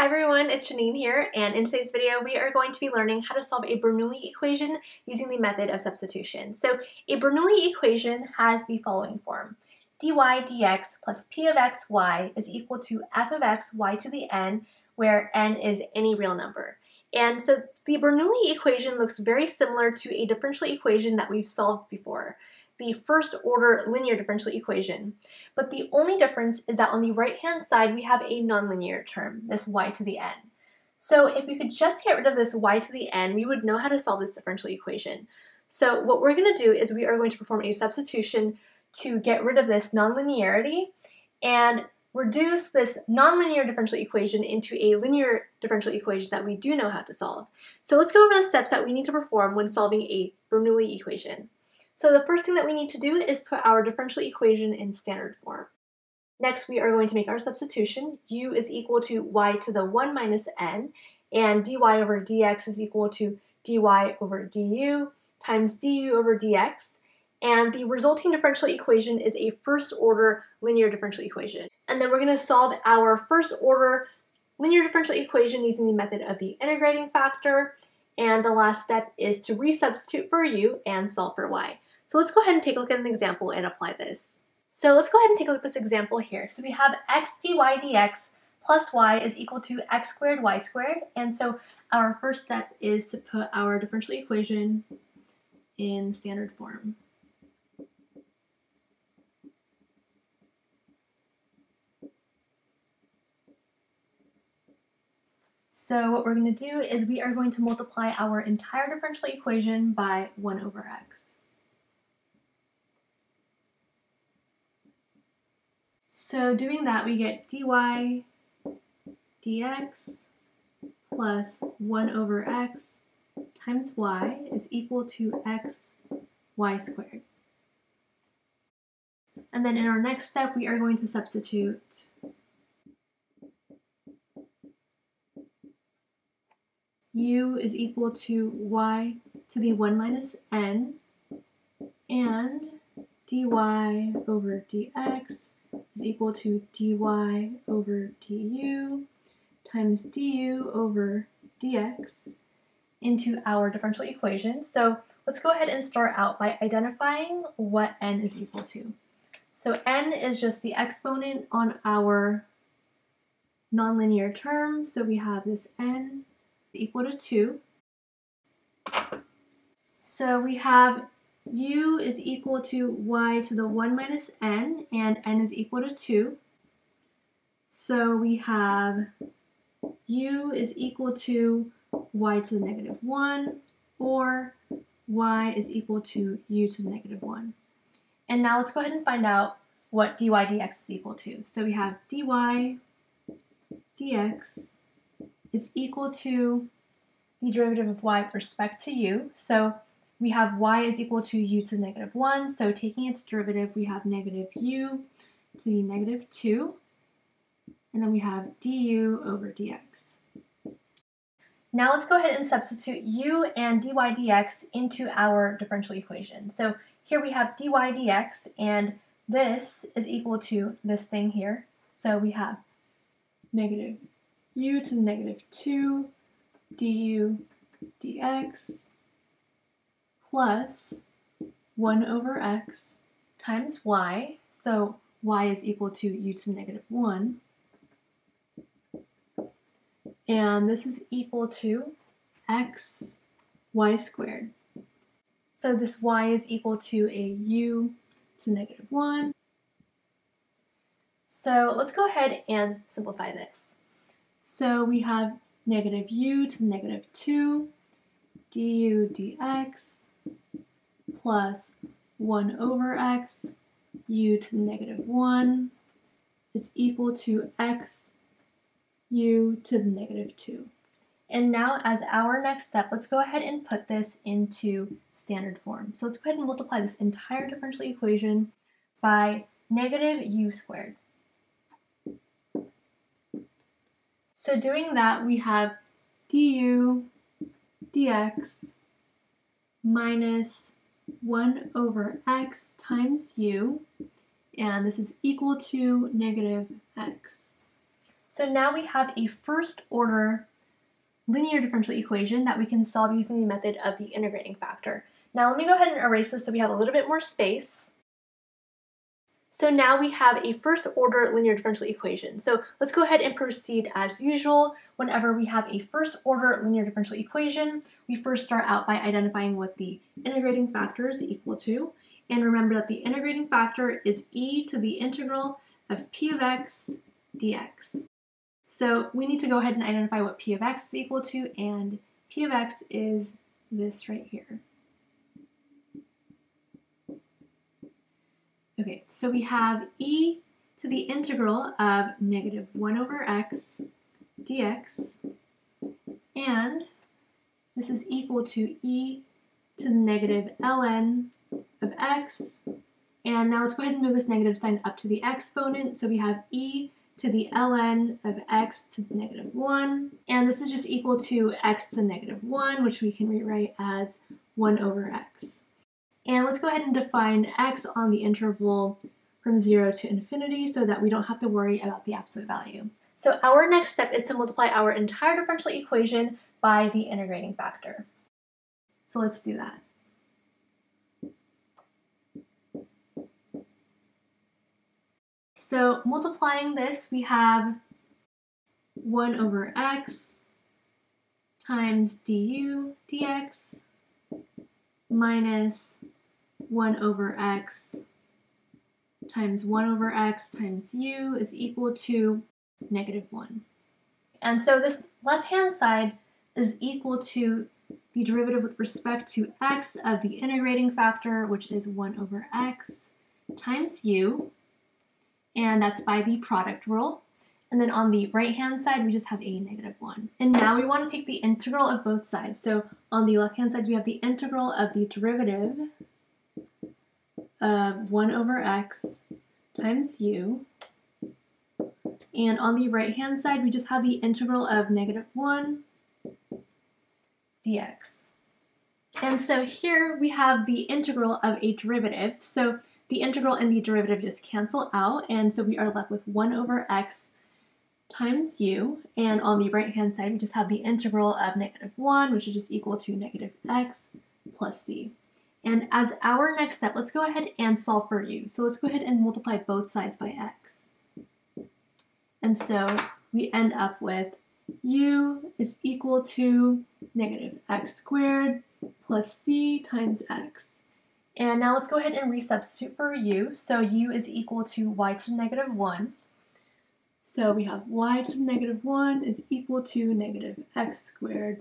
Hi everyone, it's Janine here, and in today's video we are going to be learning how to solve a Bernoulli equation using the method of substitution. So a Bernoulli equation has the following form. dy dx plus p of x y is equal to f of x y to the n, where n is any real number. And so the Bernoulli equation looks very similar to a differential equation that we've solved before the first order linear differential equation. But the only difference is that on the right hand side we have a nonlinear term, this y to the n. So if we could just get rid of this y to the n, we would know how to solve this differential equation. So what we're going to do is we are going to perform a substitution to get rid of this nonlinearity and reduce this nonlinear differential equation into a linear differential equation that we do know how to solve. So let's go over the steps that we need to perform when solving a Bernoulli equation. So the first thing that we need to do is put our differential equation in standard form. Next, we are going to make our substitution. u is equal to y to the 1 minus n, and dy over dx is equal to dy over du times du over dx. And the resulting differential equation is a first order linear differential equation. And then we're going to solve our first order linear differential equation using the method of the integrating factor. And the last step is to resubstitute for u and solve for y. So let's go ahead and take a look at an example and apply this. So let's go ahead and take a look at this example here. So we have x dy dx plus y is equal to x squared y squared. And so our first step is to put our differential equation in standard form. So what we're going to do is we are going to multiply our entire differential equation by 1 over x. So doing that, we get dy dx plus 1 over x times y is equal to x y squared. And then in our next step, we are going to substitute u is equal to y to the 1 minus n and dy over dx is equal to dy over du times du over dx into our differential equation. So let's go ahead and start out by identifying what n is equal to. So n is just the exponent on our nonlinear term. So we have this n is equal to 2. So we have u is equal to y to the 1 minus n, and n is equal to 2. So we have u is equal to y to the negative 1, or y is equal to u to the negative 1. And now let's go ahead and find out what dy dx is equal to. So we have dy dx is equal to the derivative of y with respect to u. So we have y is equal to u to the negative 1, so taking its derivative, we have negative u to the negative 2, and then we have du over dx. Now let's go ahead and substitute u and dy dx into our differential equation. So here we have dy dx, and this is equal to this thing here. So we have negative u to the negative 2 du dx plus 1 over x times y, so y is equal to u to the negative 1, and this is equal to x y squared. So this y is equal to a u to the negative 1. So let's go ahead and simplify this. So we have negative u to the negative 2 du dx plus 1 over x u to the negative 1 is equal to x u to the negative 2. And now as our next step, let's go ahead and put this into standard form. So let's go ahead and multiply this entire differential equation by negative u squared. So doing that, we have du dx minus 1 over x times u, and this is equal to negative x. So now we have a first order linear differential equation that we can solve using the method of the integrating factor. Now let me go ahead and erase this so we have a little bit more space. So now we have a first order linear differential equation. So let's go ahead and proceed as usual. Whenever we have a first order linear differential equation, we first start out by identifying what the integrating factor is equal to. And remember that the integrating factor is e to the integral of p of x dx. So we need to go ahead and identify what p of x is equal to, and p of x is this right here. Okay, so we have e to the integral of negative 1 over x dx, and this is equal to e to the negative ln of x, and now let's go ahead and move this negative sign up to the exponent, so we have e to the ln of x to the negative 1, and this is just equal to x to the negative 1, which we can rewrite as 1 over x. And let's go ahead and define x on the interval from 0 to infinity so that we don't have to worry about the absolute value. So our next step is to multiply our entire differential equation by the integrating factor. So let's do that. So multiplying this, we have 1 over x times du dx minus 1 over x times 1 over x times u is equal to negative 1. And so this left-hand side is equal to the derivative with respect to x of the integrating factor, which is 1 over x times u, and that's by the product rule. And then on the right-hand side, we just have a negative 1. And now we want to take the integral of both sides. So on the left-hand side, we have the integral of the derivative of 1 over x times u. And on the right-hand side, we just have the integral of negative 1 dx. And so here we have the integral of a derivative. So the integral and the derivative just cancel out, and so we are left with 1 over x times u, and on the right-hand side, we just have the integral of negative 1, which is just equal to negative x plus c. And as our next step, let's go ahead and solve for u. So let's go ahead and multiply both sides by x. And so we end up with u is equal to negative x squared plus c times x. And now let's go ahead and resubstitute for u. So u is equal to y to negative 1 so we have y to negative 1 is equal to negative x squared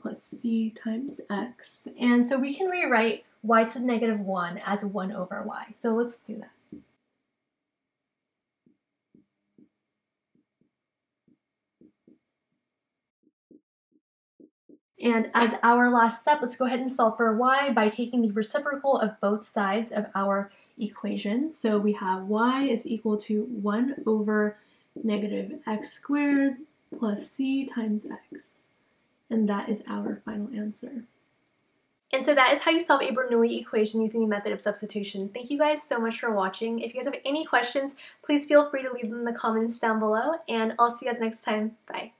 plus c times x. And so we can rewrite y to the negative 1 as 1 over y. So let's do that. And as our last step, let's go ahead and solve for y by taking the reciprocal of both sides of our equation. So we have y is equal to 1 over negative x squared plus c times x. And that is our final answer. And so that is how you solve a Bernoulli equation using the method of substitution. Thank you guys so much for watching. If you guys have any questions, please feel free to leave them in the comments down below, and I'll see you guys next time. Bye.